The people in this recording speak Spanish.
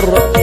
¡Gracias!